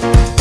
you